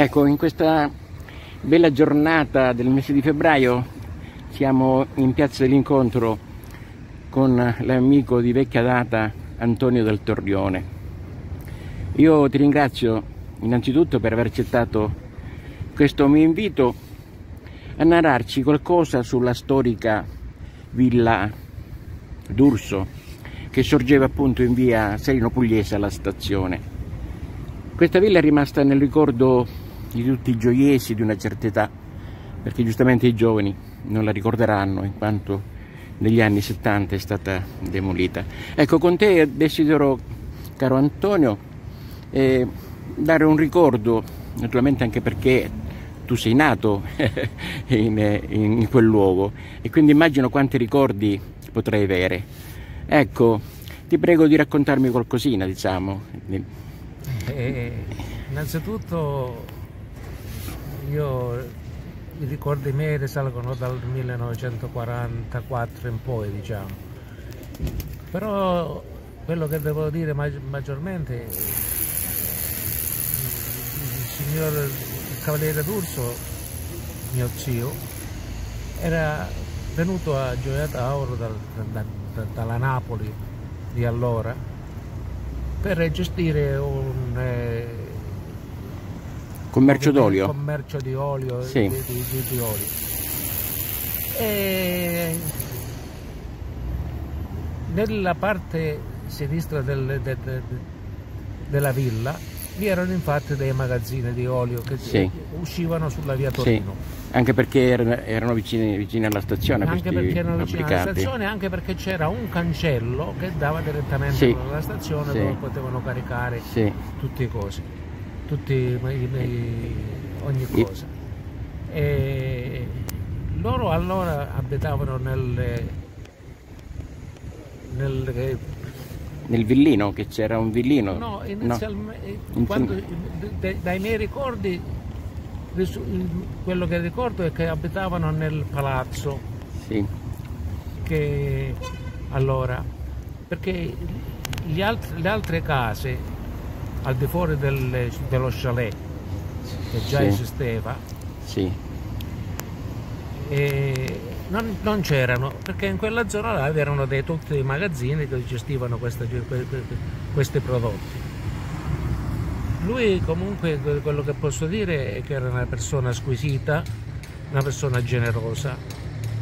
Ecco, in questa bella giornata del mese di febbraio siamo in piazza dell'incontro con l'amico di vecchia data Antonio del Torrione. Io ti ringrazio innanzitutto per aver accettato questo mio invito a narrarci qualcosa sulla storica villa d'Urso che sorgeva appunto in via Serino Pugliese alla stazione. Questa villa è rimasta nel ricordo di tutti i gioiesi di una certa età, perché giustamente i giovani non la ricorderanno in quanto negli anni 70 è stata demolita. Ecco, con te desidero, caro Antonio, eh, dare un ricordo, naturalmente anche perché tu sei nato in, in, quel luogo e quindi immagino quanti ricordi potrai avere. Ecco, ti prego di raccontarmi qualcosina, diciamo. Eh, innanzitutto io i ricordi miei risalgono dal 1944 in poi, diciamo. Però quello che devo dire maggiormente, il signor il Cavaliere D'Urso, mio zio, era venuto a Gioia Tauro dal, da, da, dalla Napoli di allora per gestire un eh, Commercio d'olio? Commercio di olio, sì. di, di, di, olio. E nella parte sinistra del, de, de, della villa vi erano infatti dei magazzini di olio che sì. uscivano sulla via Torino. Sì. Anche perché erano vicini, vicini, alla stazione. Anche perché erano vicini alla stazione, anche perché c'era un cancello che dava direttamente alla stazione dove potevano caricare tutte le cose tutti, ogni cosa. E loro allora abitavano nel, nel, nel villino, che c'era un villino? No, inizialmente, no. Quando, dai miei ricordi, quello che ricordo è che abitavano nel palazzo. Sì. Che allora, perché altri, le altre case al di fuori del, dello chalet che già sì. esisteva sì. non, non c'erano perché in quella zona là erano dei, tutti i magazzini che gestivano queste, questi prodotti lui comunque quello che posso dire è che era una persona squisita una persona generosa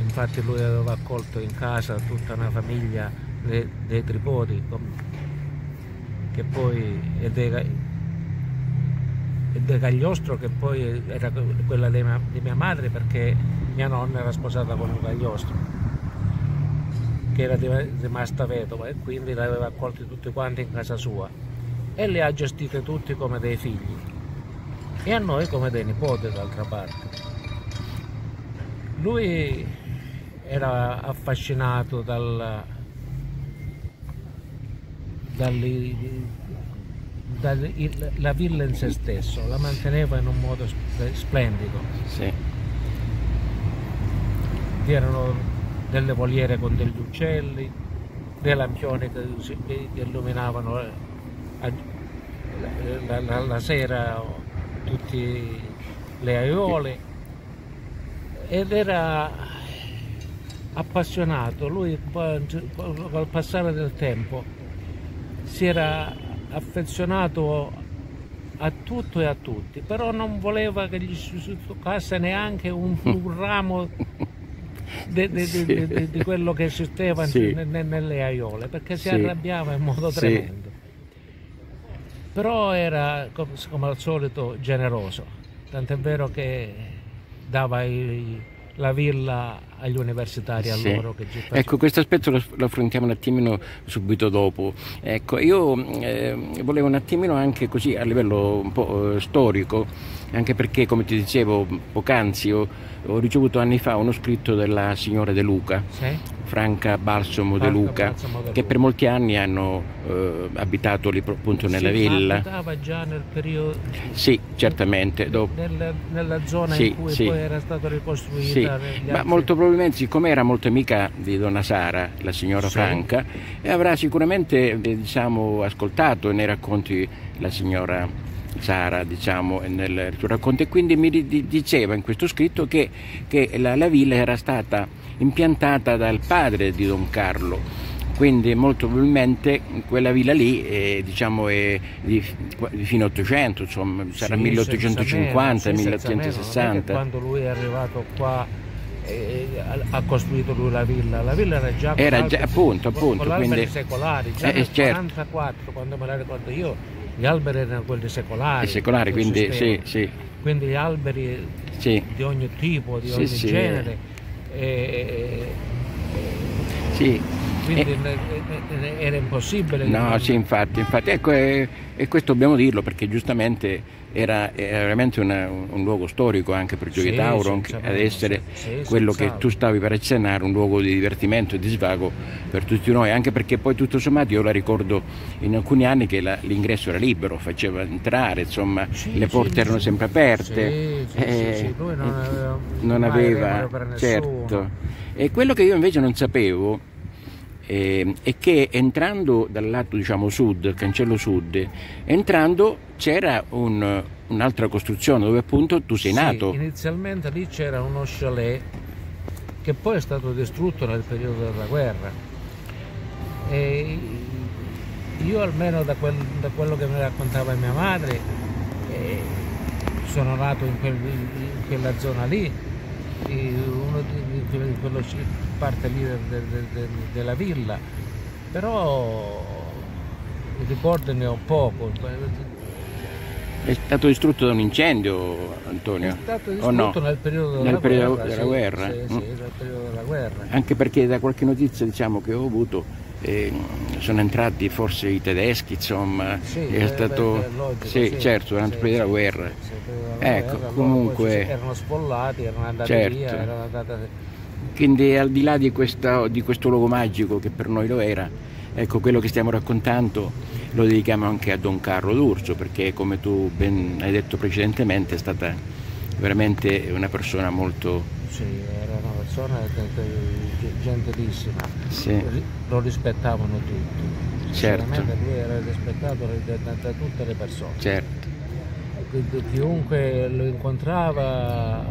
infatti lui aveva accolto in casa tutta una famiglia dei, dei tripodi che poi è De, De Cagliostro che poi era quella di mia, di mia, madre perché mia nonna era sposata con un Cagliostro che era rimasta vedova e quindi l'aveva accolti tutti quanti in casa sua e li ha gestiti tutti come dei figli e a noi come dei nipoti d'altra parte. Lui era affascinato dal, dalla villa in se stesso, la manteneva in un modo splendido. Sì. Vi erano delle voliere con degli uccelli, dei lampioni che, illuminavano eh, la, la, la sera tutte le aiole ed era appassionato, lui col passare del tempo si era affezionato a tutto e a tutti, però non voleva che gli si toccasse neanche un, un ramo di, di, sì. di, di, quello che esisteva sì. nelle aiole, perché si sì. arrabbiava in modo tremendo. Però era, come al solito, generoso, tant'è vero che dava i la villa agli universitari a sì. loro. ecco, questo aspetto lo, lo, affrontiamo un attimino subito dopo. Ecco, io eh, volevo un attimino anche così a livello un po' eh, storico, anche perché come ti dicevo poc'anzi ho, ho, ricevuto anni fa uno scritto della signora De Luca, sì? Franca Balsamo De Luca, Balsamo che per molti anni hanno eh, abitato lì appunto nella sì, villa. abitava già nel periodo... Sì, certamente. Nella, nella zona sì, in cui sì. poi era stata ricostruita. Sì. Ma altri... molto probabilmente siccome era molto amica di Donna Sara, la signora Franca, avrà sicuramente eh, diciamo, ascoltato nei racconti la signora Sara, diciamo, nel suo racconto. E quindi mi diceva in questo scritto che, che la, la villa era stata impiantata dal padre di Don Carlo. Quindi molto probabilmente quella villa lì è, diciamo, è di, di fine 800, insomma, sarà sì, 1850, meno, 1860. quando lui è arrivato qua eh, ha costruito lui la villa, la villa era già, era già appunto, appunto, con quindi, secolari, già eh, nel certo. 44, quando me la ricordo io, gli alberi erano quelli secolari. I secolari, quindi sì, sì. Quindi gli alberi sì. di ogni tipo, di ogni genere. E, sì quindi eh, era impossibile. No, sì, infatti, infatti. Ecco, e, e, questo dobbiamo dirlo perché giustamente era, era veramente una, un luogo storico anche per Gioia sì, Tauro, ad essere sì, quello che tu stavi per accennare, un luogo di divertimento e di svago per tutti noi, anche perché poi tutto sommato io la ricordo in alcuni anni che la, l'ingresso era libero, faceva entrare, insomma, le porte erano sempre aperte. Sì, eh, lui non aveva, non aveva certo. E quello che io invece non sapevo eh, e che entrando dal lato diciamo sud, cancello sud, entrando c'era un, un'altra costruzione dove appunto tu sei sì, nato. Inizialmente lì c'era uno chalet che poi è stato distrutto nel periodo della guerra. E io almeno da, quel, da quello che mi raccontava mia madre eh, sono nato in, quel, in quella zona lì uno di, di, di quello parte lì de, de, de, della villa, però i ricordi ne ho poco. È stato distrutto da un incendio, Antonio? È stato distrutto no? nel periodo della nel periodo guerra. Della sì, guerra. Sì, sì, nel periodo della guerra. Anche perché da qualche notizia diciamo, che ho avuto eh, sono entrati forse i tedeschi, insomma, sì, è eh, stato... Beh, logico, sì, sì, certo, durante il periodo della guerra. ecco, guerra, comunque... Erano sfollati, erano andati certo. via, erano andati... Quindi al di là di, questa, di questo luogo magico che per noi lo era, ecco quello che stiamo raccontando lo dedichiamo anche a Don Carlo D'Urso perché come tu ben hai detto precedentemente è stata veramente una persona molto... Sì, era una persona gentilissima, sì. lo rispettavano tutti. Certo. lui era rispettato da, tutte le persone. Certo. Chiunque lo incontrava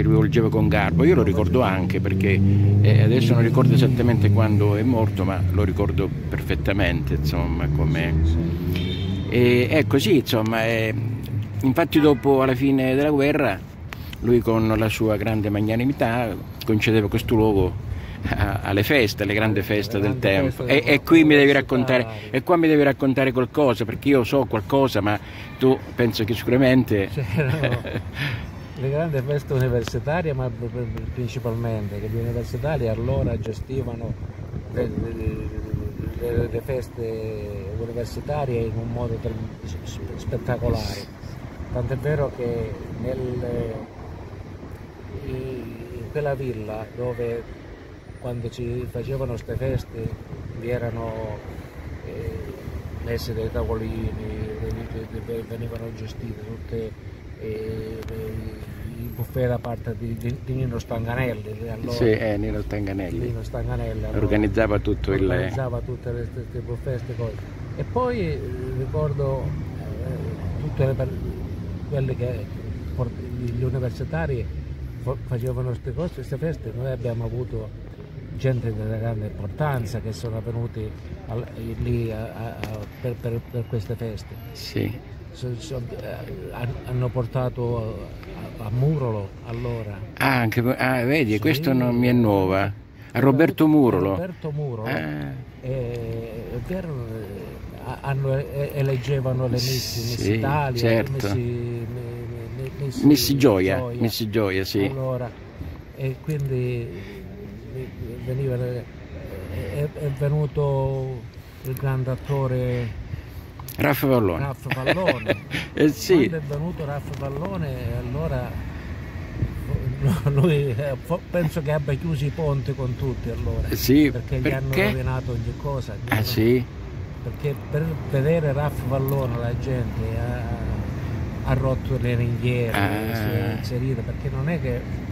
si rivolgeva con garbo. Io lo ricordo anche perché eh, adesso non ricordo esattamente quando è morto, ma lo ricordo perfettamente, insomma, come... E, è così, insomma, è... infatti dopo alla fine della guerra lui con la sua grande magnanimità concedeva questo luogo alle feste, alle grandi feste del tempo. E, e, qui mi devi raccontare, e qua mi devi raccontare qualcosa, perché io so qualcosa, ma tu penso che sicuramente le grandi feste universitarie, ma principalmente che gli universitari allora gestivano le, le, le feste universitarie in un modo spettacolare. Tant'è vero che nel, in quella villa dove quando ci facevano queste feste vi erano eh, messe dei tavolini, venivano gestite tutte eh, da parte di, di, di Nino Stanganelli. Allora, sì, eh, Nino Stanganelli. Nino Stanganelli allora, organizzava tutto il... Organizzava tutte le, queste buffet, queste cose. E poi eh, ricordo eh, tutte le, quelle che gli universitari facevano queste cose, queste feste, noi abbiamo avuto gente di grande importanza che sono venuti al, lì a, a, per, per, per, queste feste. Sì. Eh, hanno portato a, a, Murolo allora. Ah, anche, ah vedi, sì. questo non mi è nuova. A Roberto Murolo. Roberto Murolo. Ah. Eh, vero, hanno, eleggevano le Miss, sì, Italia, certo. Miss, Miss, Miss Gioia, Gioia. Miss Gioia, sì. Allora, e quindi veniva, è, è venuto il grande attore Raffa Vallone. Raffa Vallone. eh sì. Quando è venuto Raffa Vallone allora lui eh, penso che abbia chiuso i ponti con tutti allora. Sì, perché, perché? gli hanno rovinato ogni cosa. Ah sì? Perché per vedere Raffa Vallone la gente ha, ha rotto le ringhiere, ah. si è inserita, perché non è che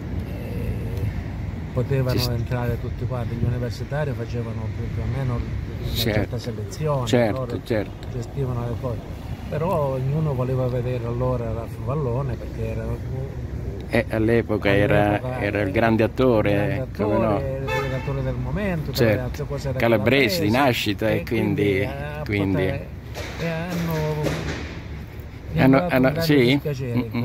potevano sì. entrare tutti quanti, gli universitari facevano più o meno certo. certa selezione, certo, certo. gestivano le cose. però ognuno voleva vedere allora Ralph Vallone perché era eh, all'epoca era, era, il grande attore, grande attore no? l'attore del momento, certo. calabrese di nascita e, quindi, quindi, quindi... E hanno hanno, hanno, sì? Mm, mm.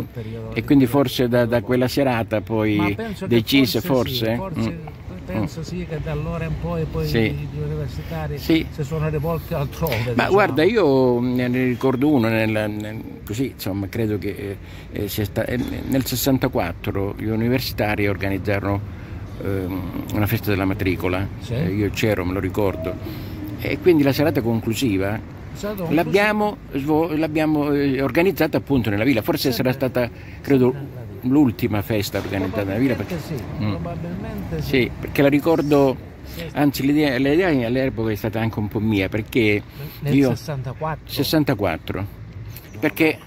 E quindi forse da, da, quella serata poi decise forse? forse, forse mm penso mm. sì che da allora in poi, poi sì. gli universitari sì. si sono rivolti altrove. Ma diciamo. guarda, io ne ricordo uno, nel, nel, così insomma, credo che eh, sia sta, eh, nel 64 gli universitari organizzarono eh, una festa della matricola, sì. Eh, io c'ero, me lo ricordo, e quindi la serata conclusiva l'abbiamo, l'abbiamo eh, organizzata appunto nella villa, forse sarà stata, credo, l'ultima festa organizzata nella villa. Perché, sì, mm. probabilmente sì. sì. perché la ricordo, anzi l'idea, l'idea all'epoca è stata anche un po' mia, perché Nel io... 64? 64, perché...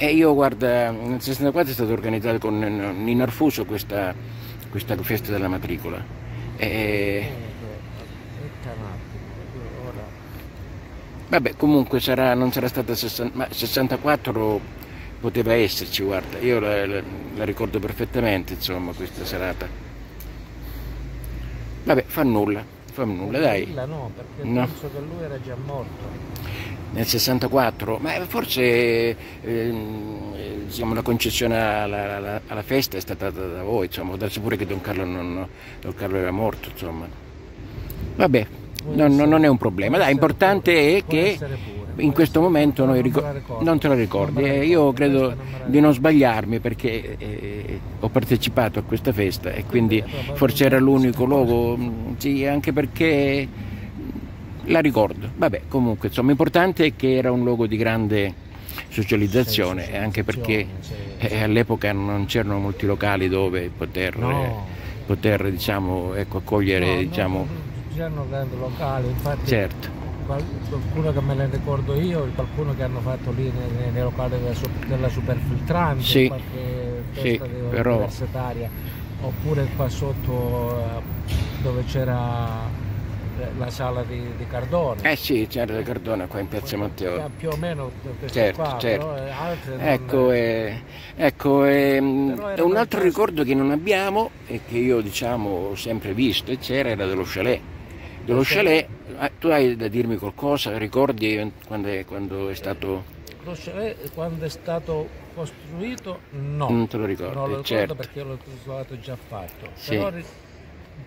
E io guarda, nel 64 è stato organizzato con Nino Arfuso questa, questa festa della matricola. E... Vabbè, comunque sarà, non sarà stata 60, ma 64 poteva esserci, guarda, io la, la, la ricordo perfettamente, insomma, questa serata. Vabbè, fa nulla, fa nulla, dai. No, perché no. penso che lui era già morto. Nel 64? Ma forse eh, diciamo, la concessione alla, alla, alla, festa è stata data da voi, insomma, darsi pure che Don Carlo, non, Don Carlo era morto, insomma. Vabbè, non, non, è un problema, dai, l'importante è che in questo momento noi ricor- non te lo ricordi. Eh, io credo di non sbagliarmi perché eh, ho partecipato a questa festa e quindi forse era l'unico luogo, mm, sì, anche perché la ricordo. Vabbè, comunque, insomma, l'importante è che era un luogo di grande socializzazione, anche perché eh, all'epoca non c'erano molti locali dove poter, poter diciamo, ecco, accogliere. diciamo... Non c'erano grandi locali, infatti. Certo qualcuno che me ne ricordo io, qualcuno che hanno fatto lì nei, nei locali della, della Superfiltrante, sì, qualche festa sì, però... universitaria, oppure qua sotto eh, dove c'era la sala di, di, Cardone. Eh sì, c'era di Cardone qua in Piazza Matteo. Più o meno certo, qua, certo. Però, ecco, eh, ecco eh, un altro ricordo che non abbiamo e che io diciamo ho sempre visto e c'era era dello chalet. Dello chalet Ah, tu hai da dirmi qualcosa? Ricordi quando è, quando è stato... Lo chalet quando è stato costruito no. Non te lo ricordi, non lo certo. perché l'ho trovato già fatto. Sì. Però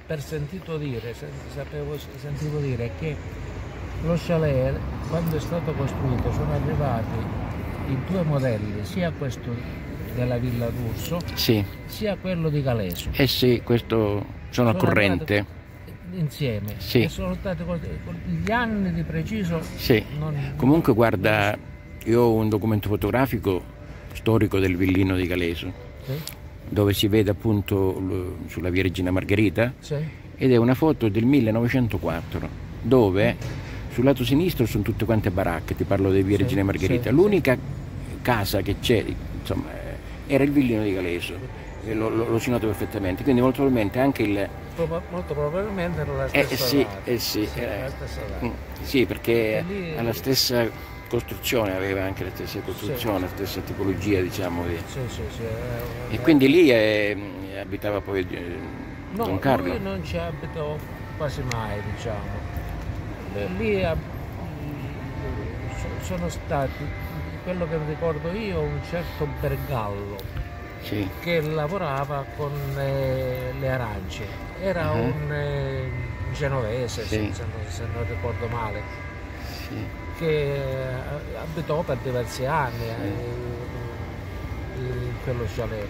per sentito dire, sapevo, sentivo dire che lo chalet quando è stato costruito sono arrivati i due modelli, sia questo della Villa D'Urso, sì. sia quello di Galeso. Eh sì, questo sono, sono a corrente. Arrivati, insieme sì. e sono stati gli anni di preciso sì. non... comunque guarda io ho un documento fotografico storico del villino di Galeso sì. dove si vede appunto sulla via Regina Margherita sì. ed è una foto del 1904 dove sul lato sinistro sono tutte quante baracche ti parlo di via Regina Margherita l'unica casa che c'è insomma era il villino di Galeso lo si nota perfettamente quindi molto probabilmente anche il molto probabilmente era la stessa eh, sì, eh, sì, sì, eh, mm, sì, perché lì, ha la stessa costruzione, aveva anche la stessa costruzione, la stessa tipologia diciamo di... Eh, e quindi lì eh, abitava poi eh, no, Don Carlo? lui non ci abitò quasi mai diciamo. Lì sono stati, quello che ricordo io, un certo Bergallo sì. che lavorava con eh, le arance. Era uh -huh. un eh, genovese, sì. se, non, se, non, ricordo male, sì. che eh, abitò per diversi anni eh, in quello chalet.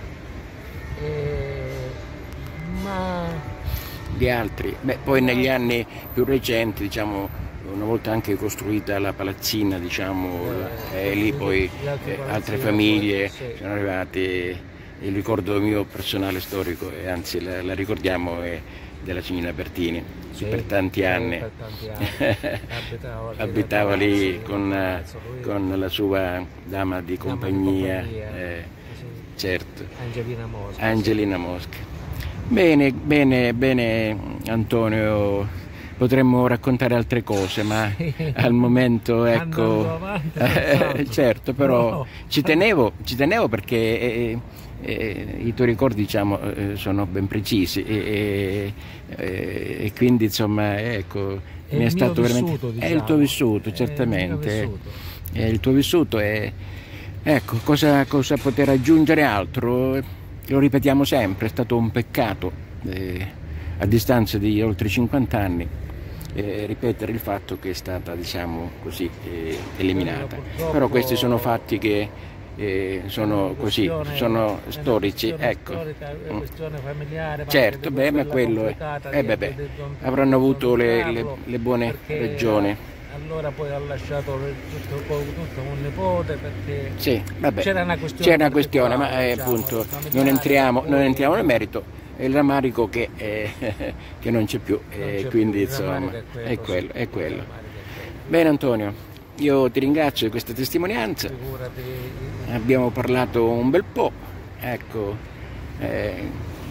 ma di altri. Beh, poi negli anni più recenti, diciamo, una volta anche costruita la palazzina, diciamo, eh, e lì poi eh, altre famiglie sono arrivate il ricordo mio personale storico, e anzi la, la ricordiamo, è della signora Bertini, sì, per tanti anni, per tanti anni. abitava, abitava lì con, con, la sua dama di compagnia, di compagnia. Eh, sì. certo. Angelina Mosca. Angelina Mosca. Bene, bene, bene Antonio, potremmo raccontare altre cose, ma al momento ecco, avanti, eh, certo, però No. ci tenevo, ci tenevo perché eh, eh, i tuoi ricordi diciamo, eh, sono ben precisi e, e- e quindi insomma ecco, È mi è stato veramente... vissuto, È il tuo diciamo. vissuto, È certamente. vissuto. È il tuo vissuto e ecco, cosa, cosa poter aggiungere altro? Lo ripetiamo sempre, è stato un peccato eh, a distanza di oltre 50 anni eh, ripetere il fatto che è stata diciamo così eh, eliminata. Però questi sono fatti che eh, sono così, sono storici, ecco. familiare, Certo, beh, ma quello è- eh, beh, beh, avranno avuto le- le- le buone ragioni. Allora poi ha lasciato tutto, tutto un nipote perché Sì, vabbè. C'era una questione C'era una questione, ma eh, diciamo, appunto non entriamo, non entriamo nel merito. È il rammarico che, eh, che non c'è più, non eh, quindi insomma è quello, è quello. è quello. Bene Antonio, io ti ringrazio di questa testimonianza, abbiamo parlato un bel po', ecco, eh,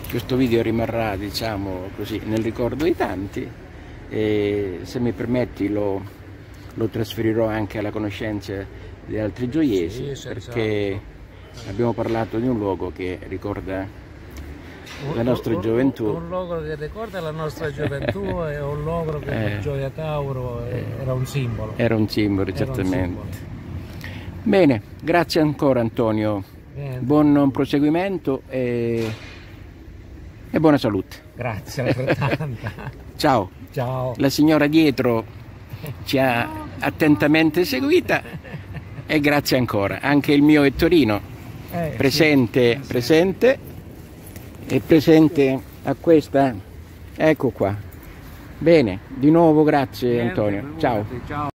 questo video rimarrà diciamo così nel ricordo di tanti e se mi permetti lo, lo trasferirò anche alla conoscenza di altri gioiesi Sì, perché abbiamo parlato di un luogo che ricorda la nostra un- gioventù. Un logro che ricorda la nostra gioventù e un logro che Eh. Gioia Tauro eh, era un simbolo. Era un simbolo, Era un certamente. simbolo. Bene, grazie ancora Antonio. Niente. Buon proseguimento e, e buona salute. Grazie altrettanta. Ciao. Ciao. La signora dietro ci ha attentamente seguita e grazie ancora. Anche il mio Ettorino Eh, presente, sì. presente e presente a questa. Ecco qua. Bene, di nuovo grazie Antonio. ciao.